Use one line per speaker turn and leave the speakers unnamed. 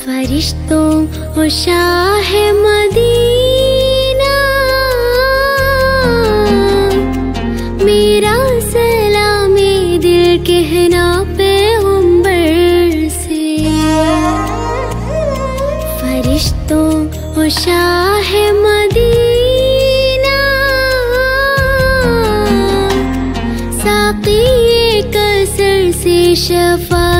फरिश्तों ओ शाह मदीना। मेरा सलाम दिल कहना पे से। फरिश्तों ओ शाह मदीना। साकी कसर से शफा